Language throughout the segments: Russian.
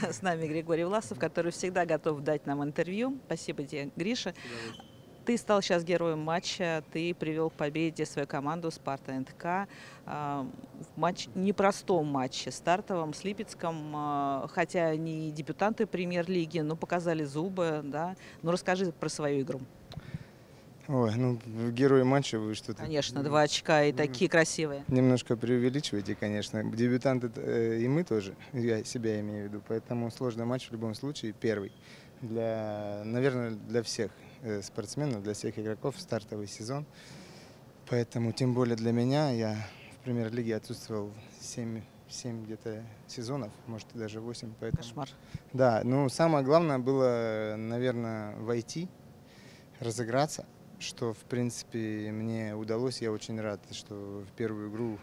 С нами Григорий Власов, который всегда готов дать нам интервью. Спасибо тебе, Гриша. Ты стал сейчас героем матча, ты привел к победе свою команду «Спарта НТК» а, в матч, непростом матче, стартовом, с Липецком, а, хотя они дебютанты премьер-лиги, но показали зубы, да. Ну, расскажи про свою игру. Ой, ну, герои матча вы что-то... Конечно, два очка и такие красивые. Немножко преувеличиваете, конечно. Дебютанты э, и мы тоже, я себя имею в виду. Поэтому сложный матч в любом случае, первый. Для, наверное, для всех э, спортсменов, для всех игроков стартовый сезон. Поэтому, тем более для меня, я в премьер-лиге отсутствовал 7, 7 где-то сезонов, может даже 8. Поэтому... Кошмар. Да, ну самое главное было, наверное, войти, разыграться, что, в принципе, мне удалось. Я очень рад, что в первую игру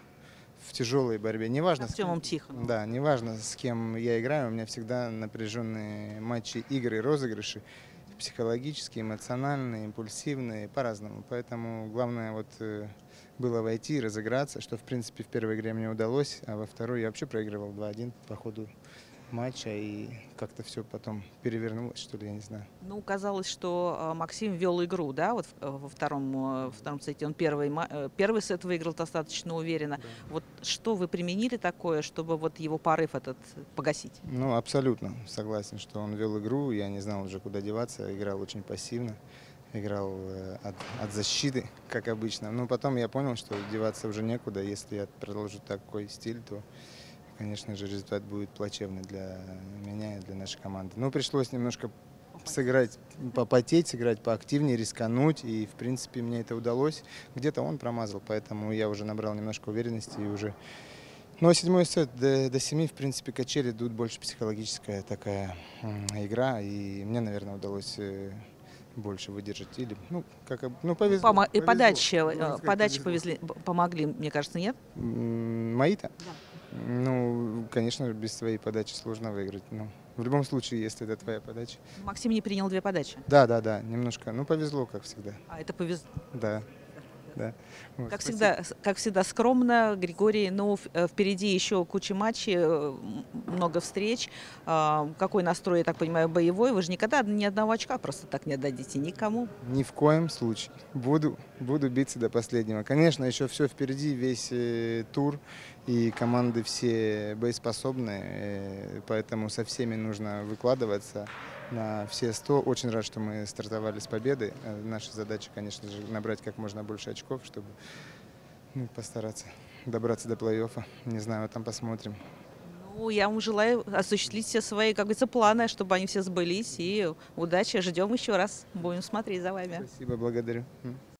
в тяжелой борьбе. Неважно, С Артемом Тихоновым. да, неважно, с кем я играю, у меня всегда напряженные матчи, игры, розыгрыши, психологические, эмоциональные, импульсивные, по-разному. Поэтому главное вот э, было войти, разыграться, что, в принципе, в первой игре мне удалось, а во второй я вообще проигрывал 2-1 по ходу матча, и как-то все потом перевернулось, что ли, я не знаю. Ну, казалось, что а, Максим вел игру, да, вот э, во втором, э, во втором сете. Он первый, э, первый сет выиграл достаточно уверенно. Вот что вы применили такое, чтобы вот его порыв этот погасить? Ну, абсолютно согласен, что он вел игру, я не знал уже, куда деваться, играл очень пассивно, играл от, от защиты, как обычно. Но потом я понял, что деваться уже некуда, если я продолжу такой стиль, то, конечно же, результат будет плачевный для меня и для нашей команды. Но пришлось немножко сыграть, попотеть, сыграть поактивнее, рискануть, и, в принципе, мне это удалось. Где-то он промазал, поэтому я уже набрал немножко уверенности и уже ну, а седьмой сет до, до семи, в принципе, качели идут больше психологическая такая игра, и мне, наверное, удалось э, больше выдержать. Или, ну, как, ну, повезло. Помо- И повезло. подачи, э, Можно сказать, подачи повезло. повезли, помогли, мне кажется, нет? Мои-то? Ну, конечно, без своей подачи сложно выиграть. Ну, в любом случае, если это твоя подача. Максим не принял две подачи. Да, да, да, немножко. Ну, повезло, как всегда. А это повезло. Да, да. Вот, Как спасибо. всегда, как всегда скромно, Григорий, но в- э, впереди еще куча матчей, э, много встреч. А, Какой настрой, я так понимаю, боевой? Вы же никогда ни одного очка просто так не отдадите никому. Ни в коем случае. Буду, буду биться до последнего. Конечно, еще все впереди, весь э, тур, и команды все боеспособны, э, поэтому со всеми нужно выкладываться на все 100. Очень рад, что мы стартовали с победы. Э, Наша задача, конечно же, набрать как можно больше очков, чтобы ну, постараться добраться до плей-оффа. Не знаю, там посмотрим. Ну, я вам желаю осуществить все свои, как говорится, планы, чтобы они все сбылись. И удачи, ждем еще раз. Будем смотреть за вами. Спасибо, благодарю.